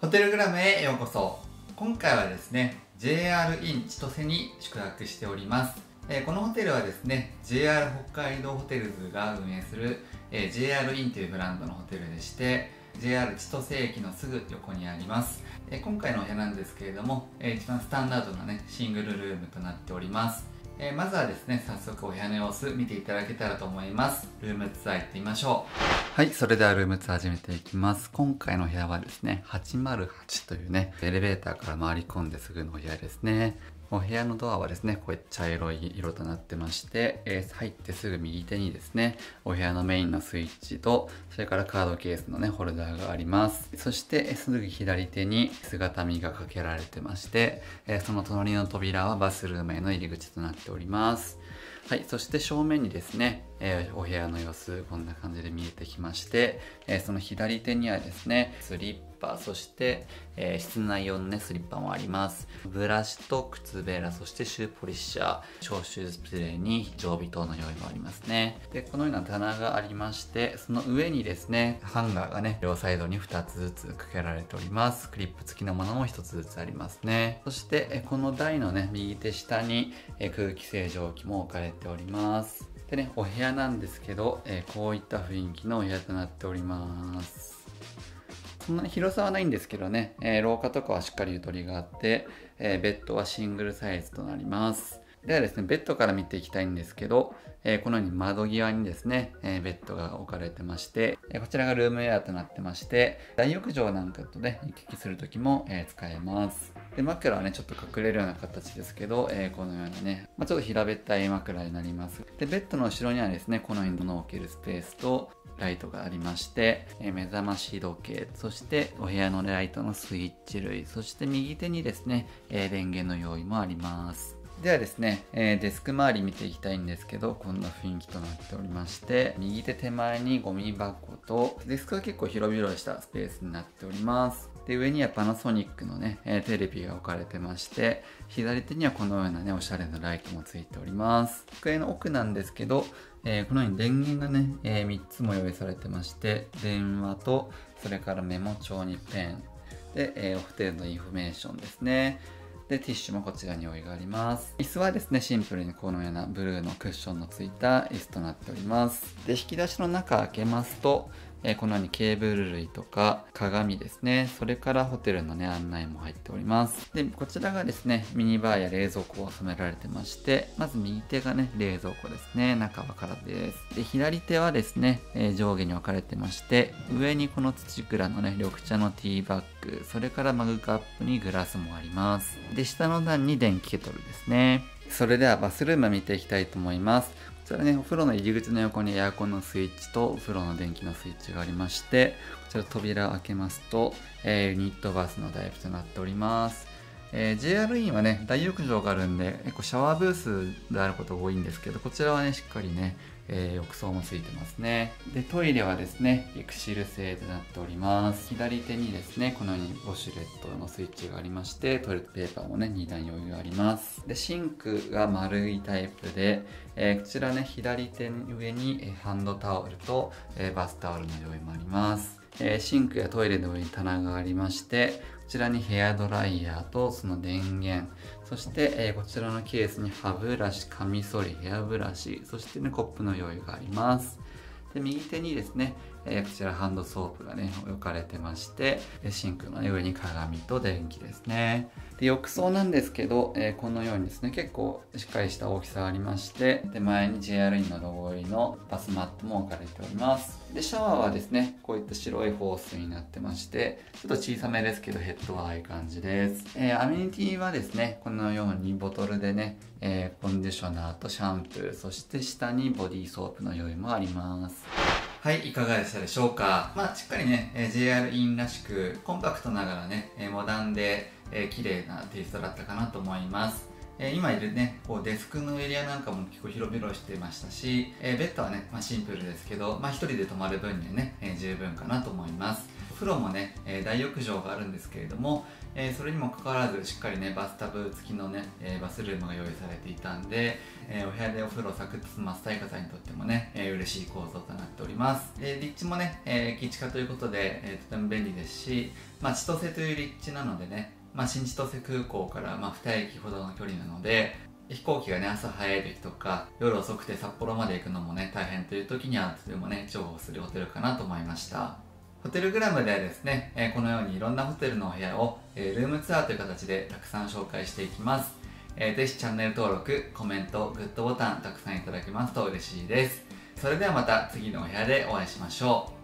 ホテルグラムへようこそ。今回はですね JR イン千歳に宿泊しております。えこのホテルはですね JR 北海道ホテルズが運営するえ JR インというブランドのホテルでして JR 千歳駅のすぐ横にあります。え今回のお部屋なんですけれどもえ一番スタンダードなねシングルルームとなっております。えまずはですね早速お部屋の様子見ていただけたらと思います。ルームツアー行ってみましょう。はいそれではルームツアー始めていきます。今回のお部屋はですね808というねエレベーターから回り込んですぐのお部屋ですね。お部屋のドアはですね、こうやって茶色い色となってまして、えー、入ってすぐ右手にですね、お部屋のメインのスイッチと、それからカードケースのね、ホルダーがあります。そして、すぐ左手に姿見がかけられてまして、えー、その隣の扉はバスルームへの入り口となっております。はい、そして正面にですね、えー、お部屋の様子、こんな感じで見えてきまして、えー、その左手にはですね、スリッパ、そして、えー、室内用のね、スリッパもあります。ブラシと靴べら、そしてシューポリッシャー、消臭スプレーに常備灯の用意もありますね。で、このような棚がありまして、その上にですね、ハンガーがね、両サイドに2つずつかけられております。クリップ付きのものも1つずつありますね。そして、この台のね、右手下に、空気清浄機も置かれております。でね、お部屋なんですけど、えこういった雰囲気のお部屋となっております。そんなに広さはないんですけどね、えー、廊下とかはしっかりゆとりがあって、えー、ベッドはシングルサイズとなります。ではですね、ベッドから見ていきたいんですけど、えー、このように窓際にですね、えー、ベッドが置かれてまして、えー、こちらがルームウェアとなってまして、大浴場なんかとね、行き来するときも、え使えます。で、枕はね、ちょっと隠れるような形ですけど、えこのようなね、まあ、ちょっと平べったい枕になります。で、ベッドの後ろにはですね、このように物を置けるスペースと、ライトがありまして、え目覚まし時計、そしてお部屋のライトのスイッチ類、そして右手にですね、え電源の用意もあります。ではですね、えー、デスク周り見ていきたいんですけど、こんな雰囲気となっておりまして、右手手前にゴミ箱と、デスクは結構広々したスペースになっております。で、上にはパナソニックのね、え、テレビが置かれてまして、左手にはこのようなね、おしゃれなライトもついております。机の奥なんですけど、えー、このように電源がね、えー、3つも用意されてまして、電話と、それからメモ帳にペン、で、えー、おホテルのインフォメーションですね。で、ティッシュもこちらに用意があります。椅子はですね、シンプルにこのようなブルーのクッションのついた椅子となっております。で、引き出しの中開けますと、えー、このようにケーブル類とか鏡ですね。それからホテルのね、案内も入っております。で、こちらがですね、ミニバーや冷蔵庫が収められてまして、まず右手がね、冷蔵庫ですね。中は空です。で、左手はですね、えー、上下に分かれてまして、上にこの土倉のね、緑茶のティーバッグ、それからマグカップにグラスもあります。で、下の段に電気ケトルですね。それではバスルーム見ていきたいと思います。こちらね、お風呂の入り口の横にエアコンのスイッチとお風呂の電気のスイッチがありまして、こちら扉を開けますと、えー、ユニットバスのタイプとなっております。えー、JR インはね、大浴場があるんで、結構シャワーブースであることが多いんですけど、こちらはね、しっかりね、えー、浴槽もついてますね。で、トイレはですね、リクシル製となっております。左手にですね、このようにウォシュレットのスイッチがありまして、トイレットペーパーもね、2段用意があります。で、シンクが丸いタイプで、えー、こちらね、左手上に、えハンドタオルと、えバスタオルの用意もあります。えシンクやトイレの上に棚がありまして、こちらにヘアドライヤーとその電源、そして、え、こちらのケースに歯ブラシ、カミソリ、ヘアブラシ、そしてね、コップの用意があります。で、右手にですね、えー、こちらハンドソープがね、置かれてまして、シンクのね上に鏡と電気ですね。で、浴槽なんですけど、えー、このようにですね、結構しっかりした大きさがありまして、で、前に JR インのロゴ入りのバスマットも置かれております。で、シャワーはですね、こういった白いホースになってまして、ちょっと小さめですけど、ヘッドはあい感じです。えー、アメニティはですね、このようにボトルでね、えー、コンディショナーとシャンプー、そして下にボディーソープの用意もあります。はい、いかがでしたでしょうか？まあ、しっかりね、え JR インらしく、コンパクトながらね、えモダンで、え綺麗なテイストだったかなと思います。え今いるね、こうデスクのエリアなんかも結構広々してましたし、えベッドはね、まあ、シンプルですけど、まあ、一人で泊まる分にはね、え十分かなと思います。風呂もね、え、大浴場があるんですけれども、え、それにもかかわらずしっかりねバスタブ付きのね、え、バスルームが用意されていたんで、え、お部屋でお風呂サクッと済ますたい方にとってもね、えー、嬉しい構造となっております、えー、立地もね、えー、駅近ということで、え、とても便利ですし、まあ、千歳という立地なのでね、まあ、新千歳空港から、まあ、2駅ほどの距離なので飛行機がね朝早い時とか夜遅くて札幌まで行くのもね大変という時にはとてもね重宝するホテルかなと思いました。ホテルグラムではですね、えこのようにいろんなホテルのお部屋を、えルームツアーという形でたくさん紹介していきます。えー、ぜひチャンネル登録、コメント、グッドボタンたくさんいただけますと嬉しいです。それではまた次のお部屋でお会いしましょう。